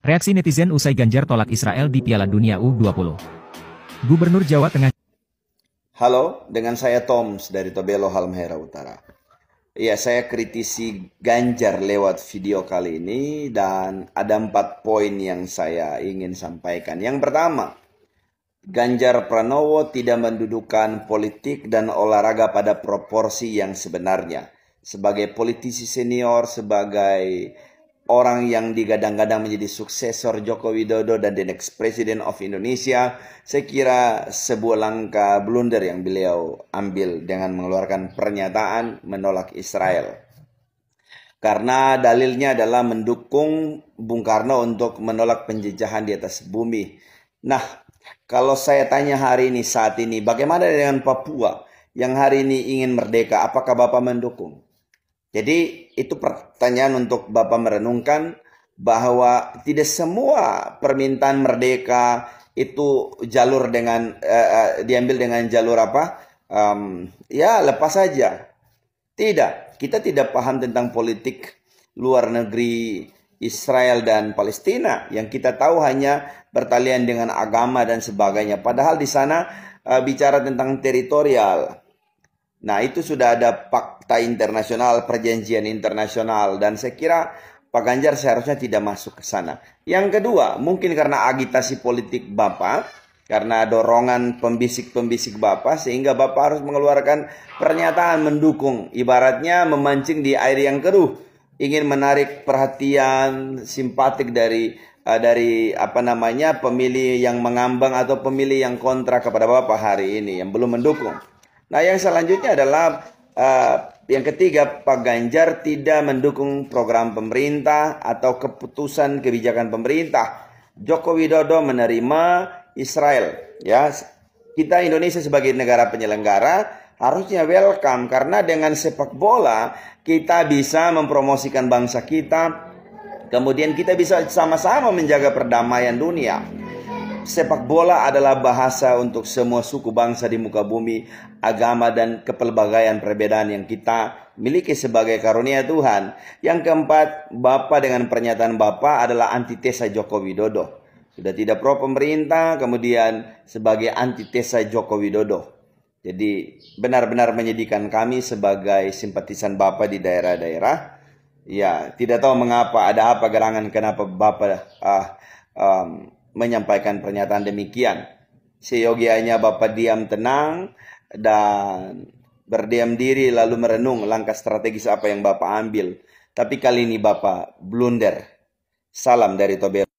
Reaksi netizen usai Ganjar tolak Israel di Piala Dunia U20. Gubernur Jawa Tengah Halo, dengan saya Toms dari Tobelo Halmahera Utara. Ya, saya kritisi Ganjar lewat video kali ini dan ada empat poin yang saya ingin sampaikan. Yang pertama, Ganjar Pranowo tidak mendudukan politik dan olahraga pada proporsi yang sebenarnya. Sebagai politisi senior, sebagai orang yang digadang-gadang menjadi suksesor Joko Widodo dan the next president of Indonesia, saya kira sebuah langkah blunder yang beliau ambil dengan mengeluarkan pernyataan menolak Israel. Karena dalilnya adalah mendukung Bung Karno untuk menolak penjejahan di atas bumi. Nah, kalau saya tanya hari ini saat ini, bagaimana dengan Papua yang hari ini ingin merdeka? Apakah Bapak mendukung? Jadi itu pertanyaan untuk Bapak merenungkan bahwa tidak semua permintaan merdeka itu jalur dengan uh, uh, diambil dengan jalur apa? Um, ya lepas saja. Tidak, kita tidak paham tentang politik luar negeri Israel dan Palestina. Yang kita tahu hanya bertalian dengan agama dan sebagainya. Padahal di sana uh, bicara tentang teritorial. Nah, itu sudah ada fakta internasional, perjanjian internasional dan saya kira Pak Ganjar seharusnya tidak masuk ke sana. Yang kedua, mungkin karena agitasi politik Bapak, karena dorongan pembisik-pembisik Bapak sehingga Bapak harus mengeluarkan pernyataan mendukung, ibaratnya memancing di air yang keruh, ingin menarik perhatian simpatik dari uh, dari apa namanya pemilih yang mengambang atau pemilih yang kontra kepada Bapak hari ini yang belum mendukung. Nah, yang selanjutnya adalah uh, yang ketiga, Pak Ganjar tidak mendukung program pemerintah atau keputusan kebijakan pemerintah. Joko Widodo menerima Israel. Ya, kita Indonesia sebagai negara penyelenggara harusnya welcome karena dengan sepak bola kita bisa mempromosikan bangsa kita. Kemudian kita bisa sama-sama menjaga perdamaian dunia. Sepak bola adalah bahasa untuk semua suku bangsa di muka bumi, agama dan kepelbagaian perbedaan yang kita miliki sebagai karunia Tuhan. Yang keempat, Bapak dengan pernyataan Bapak adalah antitesa Joko Widodo. Sudah tidak pro pemerintah, kemudian sebagai antitesa Joko Widodo. Jadi benar-benar menyedihkan kami sebagai simpatisan Bapak di daerah-daerah. Ya, tidak tahu mengapa, ada apa gerangan kenapa Bapak uh, um, menyampaikan pernyataan demikian. Seyogianya Bapak diam tenang dan berdiam diri lalu merenung langkah strategis apa yang Bapak ambil. Tapi kali ini Bapak blunder. Salam dari Tobel.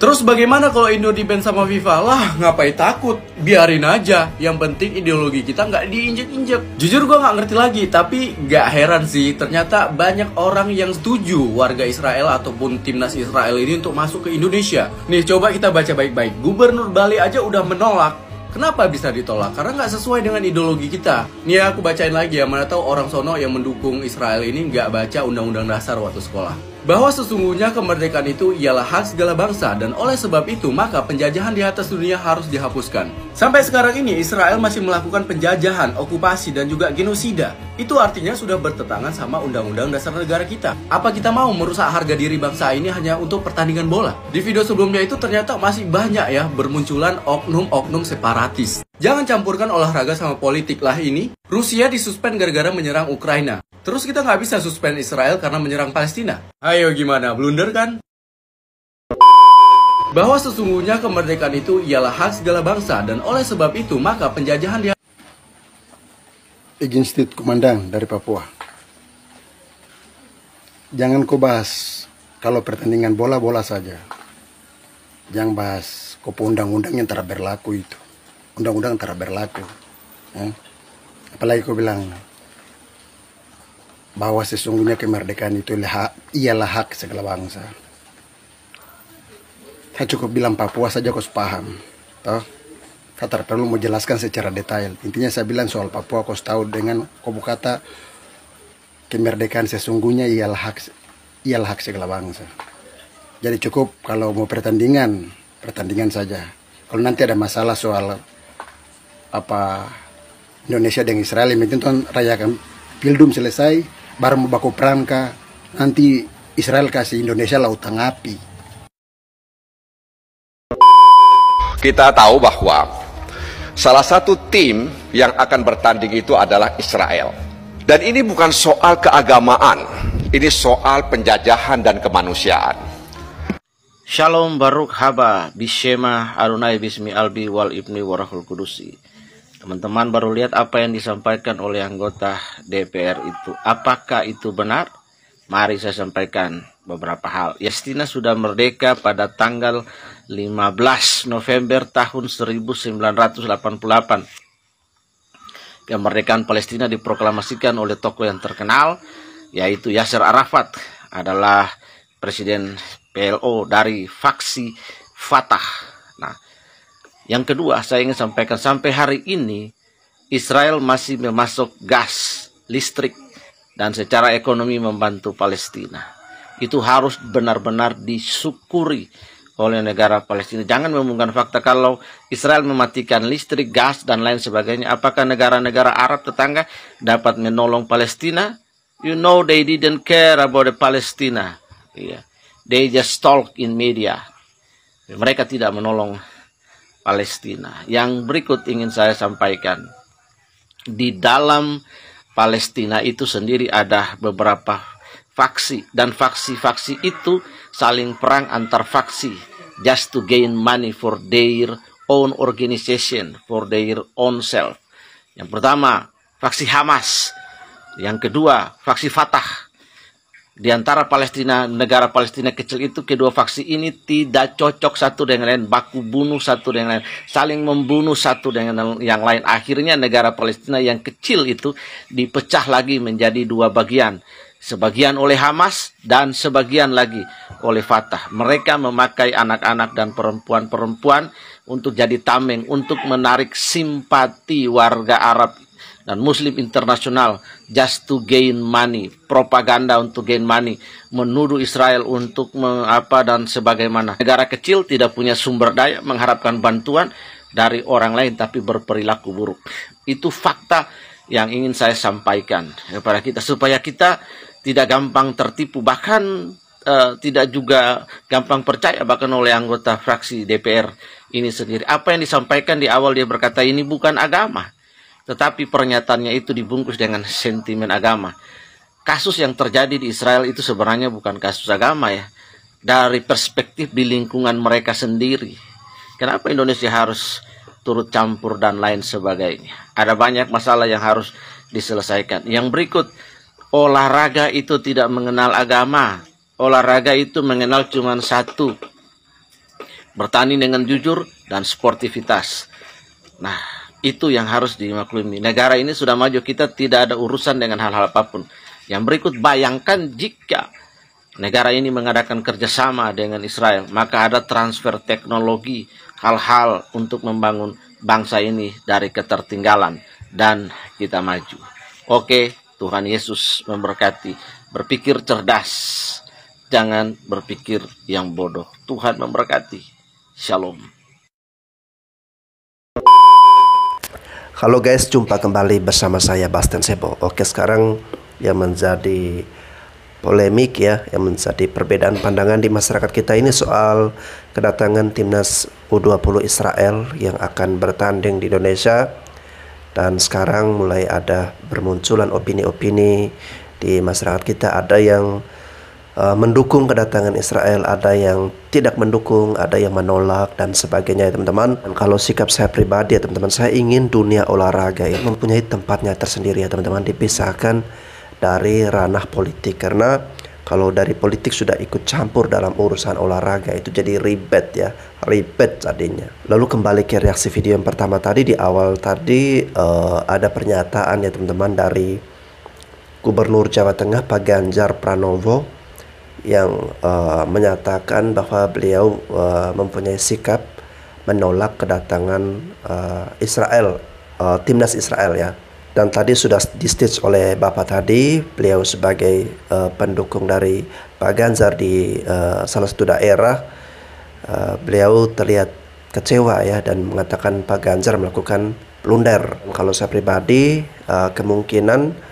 Terus bagaimana kalau Indo di ban sama FIFA? Lah ngapain takut? Biarin aja. Yang penting ideologi kita nggak diinjek-injek. Jujur gue nggak ngerti lagi, tapi nggak heran sih. Ternyata banyak orang yang setuju warga Israel ataupun timnas Israel ini untuk masuk ke Indonesia. Nih coba kita baca baik-baik. Gubernur Bali aja udah menolak Kenapa bisa ditolak? Karena nggak sesuai dengan ideologi kita. Nih aku bacain lagi ya, mana tahu orang sono yang mendukung Israel ini nggak baca undang-undang dasar waktu sekolah bahwa sesungguhnya kemerdekaan itu ialah hak segala bangsa dan oleh sebab itu maka penjajahan di atas dunia harus dihapuskan. Sampai sekarang ini Israel masih melakukan penjajahan, okupasi dan juga genosida. Itu artinya sudah bertentangan sama undang-undang dasar negara kita. Apa kita mau merusak harga diri bangsa ini hanya untuk pertandingan bola? Di video sebelumnya itu ternyata masih banyak ya bermunculan oknum-oknum separatis. Jangan campurkan olahraga sama politik lah ini. Rusia disuspend gara-gara menyerang Ukraina. Terus kita nggak bisa suspend Israel karena menyerang Palestina. Ayo gimana, blunder kan? Bahwa sesungguhnya kemerdekaan itu ialah hak segala bangsa dan oleh sebab itu maka penjajahan dia Izin State Komandan dari Papua. Jangan kau bahas kalau pertandingan bola-bola saja. Jangan bahas kau undang-undang yang telah berlaku itu undang-undang telah berlaku. Ya. Apalagi kau bilang bahwa sesungguhnya kemerdekaan itu ialah hak segala bangsa. Saya cukup bilang Papua saja kau paham. Toh? Saya tak perlu menjelaskan secara detail. Intinya saya bilang soal Papua kau tahu dengan kau kata kemerdekaan sesungguhnya ialah hak ialah hak segala bangsa. Jadi cukup kalau mau pertandingan, pertandingan saja. Kalau nanti ada masalah soal apa Indonesia dengan Israel yang penting rayakan Pildum selesai baru mau baku perangka nanti Israel kasih Indonesia lautan api. Kita tahu bahwa salah satu tim yang akan bertanding itu adalah Israel. Dan ini bukan soal keagamaan, ini soal penjajahan dan kemanusiaan. Shalom Baruk Haba Bishema Adonai Bismi Albi Wal Ibni Warahul Kudusi Teman-teman baru lihat apa yang disampaikan oleh anggota DPR itu. Apakah itu benar? Mari saya sampaikan beberapa hal. Palestina sudah merdeka pada tanggal 15 November tahun 1988. Kemerdekaan Palestina diproklamasikan oleh tokoh yang terkenal, yaitu Yasser Arafat adalah presiden PLO dari faksi Fatah yang kedua, saya ingin sampaikan sampai hari ini Israel masih memasok gas, listrik, dan secara ekonomi membantu Palestina. Itu harus benar-benar disyukuri oleh negara Palestina. Jangan memungkinkan fakta kalau Israel mematikan listrik, gas, dan lain sebagainya. Apakah negara-negara Arab tetangga dapat menolong Palestina? You know they didn't care about the Palestina. Yeah. They just talk in media. Mereka tidak menolong Palestina. Yang berikut ingin saya sampaikan. Di dalam Palestina itu sendiri ada beberapa faksi dan faksi-faksi itu saling perang antar faksi just to gain money for their own organization, for their own self. Yang pertama, faksi Hamas. Yang kedua, faksi Fatah di antara Palestina, negara Palestina kecil itu kedua faksi ini tidak cocok satu dengan lain, baku bunuh satu dengan lain, saling membunuh satu dengan yang lain. Akhirnya negara Palestina yang kecil itu dipecah lagi menjadi dua bagian. Sebagian oleh Hamas dan sebagian lagi oleh Fatah. Mereka memakai anak-anak dan perempuan-perempuan untuk jadi tameng, untuk menarik simpati warga Arab dan Muslim internasional just to gain money, propaganda untuk gain money, menuduh Israel untuk mengapa dan sebagaimana. Negara kecil tidak punya sumber daya mengharapkan bantuan dari orang lain tapi berperilaku buruk. Itu fakta yang ingin saya sampaikan kepada kita supaya kita tidak gampang tertipu bahkan uh, tidak juga gampang percaya bahkan oleh anggota fraksi DPR ini sendiri. Apa yang disampaikan di awal dia berkata ini bukan agama tetapi pernyataannya itu dibungkus dengan sentimen agama. Kasus yang terjadi di Israel itu sebenarnya bukan kasus agama ya. Dari perspektif di lingkungan mereka sendiri. Kenapa Indonesia harus turut campur dan lain sebagainya. Ada banyak masalah yang harus diselesaikan. Yang berikut, olahraga itu tidak mengenal agama. Olahraga itu mengenal cuma satu. Bertani dengan jujur dan sportivitas. Nah, itu yang harus dimaklumi. Negara ini sudah maju, kita tidak ada urusan dengan hal-hal apa pun. Yang berikut, bayangkan jika negara ini mengadakan kerjasama dengan Israel, maka ada transfer teknologi, hal-hal untuk membangun bangsa ini dari ketertinggalan, dan kita maju. Oke, Tuhan Yesus memberkati. Berpikir cerdas, jangan berpikir yang bodoh. Tuhan memberkati. Shalom. Halo guys, jumpa kembali bersama saya Bastian Sebo. Oke, sekarang yang menjadi polemik ya, yang menjadi perbedaan pandangan di masyarakat kita ini soal kedatangan timnas U20 Israel yang akan bertanding di Indonesia. Dan sekarang mulai ada bermunculan opini-opini di masyarakat kita ada yang uh, mendukung kedatangan Israel, ada yang tidak mendukung, ada yang menolak dan sebagainya ya teman-teman. Kalau sikap saya pribadi ya teman-teman, saya ingin dunia olahraga ya mempunyai tempatnya tersendiri ya teman-teman, dipisahkan dari ranah politik. Karena kalau dari politik sudah ikut campur dalam urusan olahraga itu jadi ribet ya ribet jadinya. Lalu kembali ke reaksi video yang pertama tadi di awal tadi uh, ada pernyataan ya teman-teman dari Gubernur Jawa Tengah Pak Ganjar Pranowo yang uh, menyatakan bahwa beliau uh, mempunyai sikap menolak kedatangan uh, Israel uh, timnas Israel ya. Dan tadi sudah di stage oleh Bapak tadi beliau sebagai uh, pendukung dari Pak Ganjar di uh, salah satu daerah uh, beliau terlihat kecewa ya dan mengatakan Pak Ganjar melakukan blunder. Kalau saya pribadi uh, kemungkinan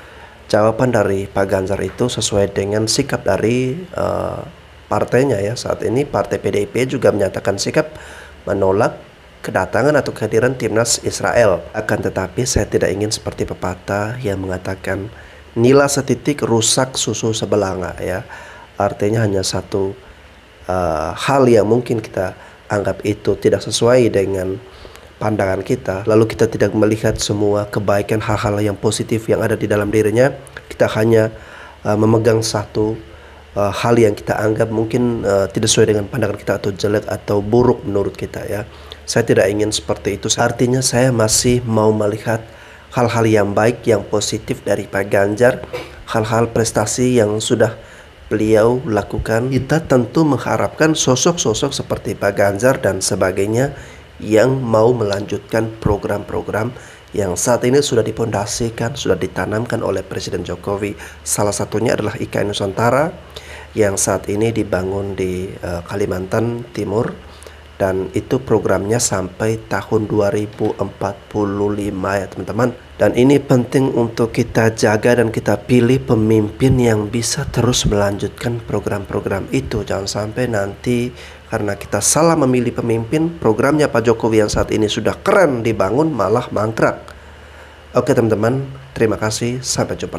jawaban dari Pak Ganjar itu sesuai dengan sikap dari uh, partainya ya. Saat ini partai PDIP juga menyatakan sikap menolak kedatangan atau kehadiran timnas Israel. Akan tetapi saya tidak ingin seperti pepatah yang mengatakan nila setitik rusak susu sebelanga ya. Artinya hanya satu uh, hal yang mungkin kita anggap itu tidak sesuai dengan pandangan kita, lalu kita tidak melihat semua kebaikan hal-hal yang positif yang ada di dalam dirinya, kita hanya uh, memegang satu uh, hal yang kita anggap mungkin uh, tidak sesuai dengan pandangan kita atau jelek atau buruk menurut kita ya. Saya tidak ingin seperti itu. Artinya saya masih mau melihat hal-hal yang baik, yang positif dari Pak Ganjar, hal-hal prestasi yang sudah beliau lakukan. Kita tentu mengharapkan sosok-sosok seperti Pak Ganjar dan sebagainya yang mau melanjutkan program-program yang saat ini sudah dipondasikan, sudah ditanamkan oleh Presiden Jokowi. Salah satunya adalah IKN Nusantara yang saat ini dibangun di uh, Kalimantan Timur. Dan itu programnya sampai tahun 2045 ya teman-teman. Dan ini penting untuk kita jaga dan kita pilih pemimpin yang bisa terus melanjutkan program-program itu. Jangan sampai nanti karena kita salah memilih pemimpin programnya Pak Jokowi yang saat ini sudah keren dibangun malah mangkrak. Oke teman-teman terima kasih. Sampai jumpa lagi